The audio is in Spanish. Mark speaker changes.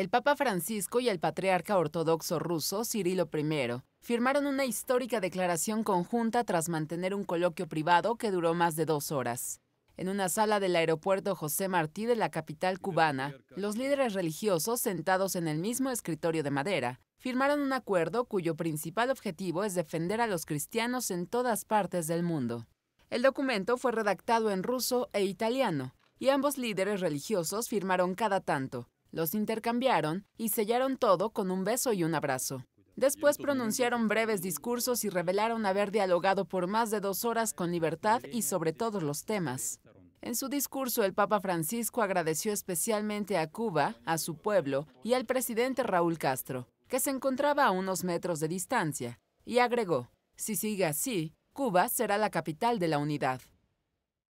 Speaker 1: El Papa Francisco y el patriarca ortodoxo ruso Cirilo I firmaron una histórica declaración conjunta tras mantener un coloquio privado que duró más de dos horas. En una sala del aeropuerto José Martí de la capital cubana, los líderes religiosos, sentados en el mismo escritorio de madera, firmaron un acuerdo cuyo principal objetivo es defender a los cristianos en todas partes del mundo. El documento fue redactado en ruso e italiano, y ambos líderes religiosos firmaron cada tanto, los intercambiaron y sellaron todo con un beso y un abrazo. Después pronunciaron breves discursos y revelaron haber dialogado por más de dos horas con libertad y sobre todos los temas. En su discurso, el Papa Francisco agradeció especialmente a Cuba, a su pueblo y al presidente Raúl Castro, que se encontraba a unos metros de distancia, y agregó, si sigue así, Cuba será la capital de la unidad.